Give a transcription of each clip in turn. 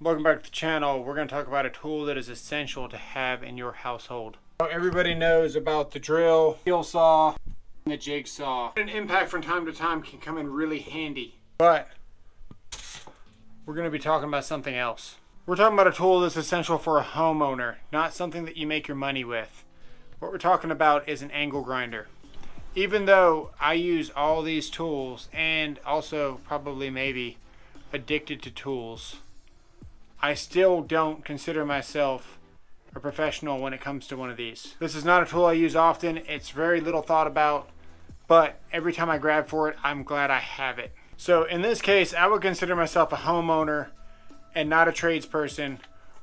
Welcome back to the channel. We're going to talk about a tool that is essential to have in your household. Everybody knows about the drill, steel saw, the jigsaw. An impact from time to time can come in really handy. But we're going to be talking about something else. We're talking about a tool that's essential for a homeowner, not something that you make your money with. What we're talking about is an angle grinder. Even though I use all these tools and also probably maybe addicted to tools, I still don't consider myself a professional when it comes to one of these. This is not a tool I use often. It's very little thought about, but every time I grab for it, I'm glad I have it. So in this case, I would consider myself a homeowner and not a tradesperson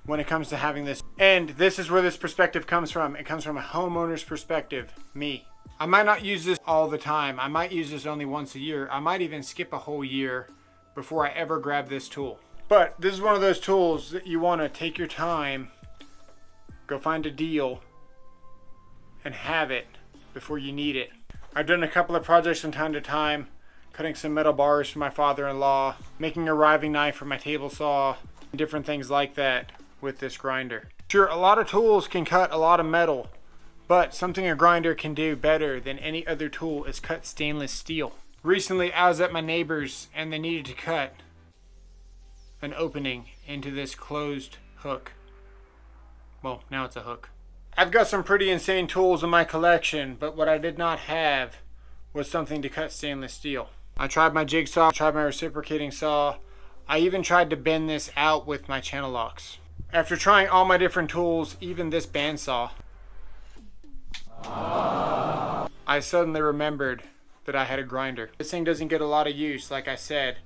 when it comes to having this. And this is where this perspective comes from. It comes from a homeowner's perspective, me. I might not use this all the time. I might use this only once a year. I might even skip a whole year before I ever grab this tool. But this is one of those tools that you want to take your time, go find a deal, and have it before you need it. I've done a couple of projects from time to time, cutting some metal bars for my father-in-law, making a riving knife for my table saw, different things like that with this grinder. Sure, a lot of tools can cut a lot of metal, but something a grinder can do better than any other tool is cut stainless steel. Recently, I was at my neighbor's and they needed to cut an opening into this closed hook. Well, now it's a hook. I've got some pretty insane tools in my collection, but what I did not have was something to cut stainless steel. I tried my jigsaw, tried my reciprocating saw. I even tried to bend this out with my channel locks. After trying all my different tools, even this bandsaw, I suddenly remembered that I had a grinder. This thing doesn't get a lot of use, like I said,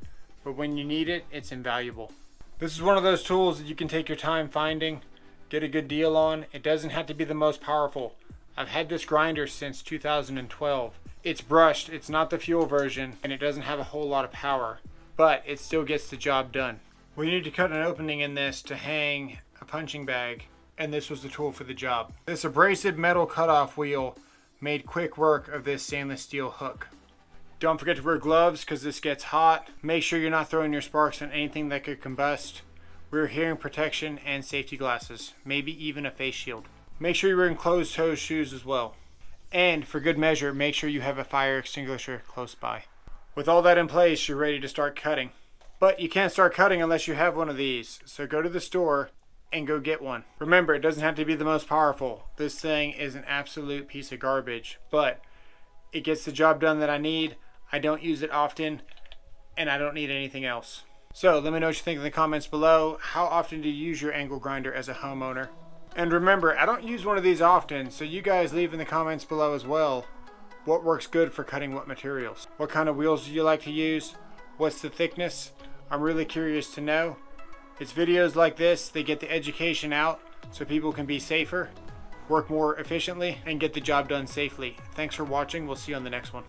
but when you need it, it's invaluable. This is one of those tools that you can take your time finding, get a good deal on. It doesn't have to be the most powerful. I've had this grinder since 2012. It's brushed, it's not the fuel version, and it doesn't have a whole lot of power, but it still gets the job done. We need to cut an opening in this to hang a punching bag, and this was the tool for the job. This abrasive metal cutoff wheel made quick work of this stainless steel hook. Don't forget to wear gloves because this gets hot. Make sure you're not throwing your sparks on anything that could combust. Wear hearing protection and safety glasses, maybe even a face shield. Make sure you're wearing closed toe shoes as well. And for good measure, make sure you have a fire extinguisher close by. With all that in place, you're ready to start cutting. But you can't start cutting unless you have one of these. So go to the store and go get one. Remember, it doesn't have to be the most powerful. This thing is an absolute piece of garbage, but it gets the job done that I need. I don't use it often, and I don't need anything else. So let me know what you think in the comments below. How often do you use your angle grinder as a homeowner? And remember, I don't use one of these often, so you guys leave in the comments below as well what works good for cutting what materials. What kind of wheels do you like to use? What's the thickness? I'm really curious to know. It's videos like this, they get the education out so people can be safer, work more efficiently, and get the job done safely. Thanks for watching. We'll see you on the next one.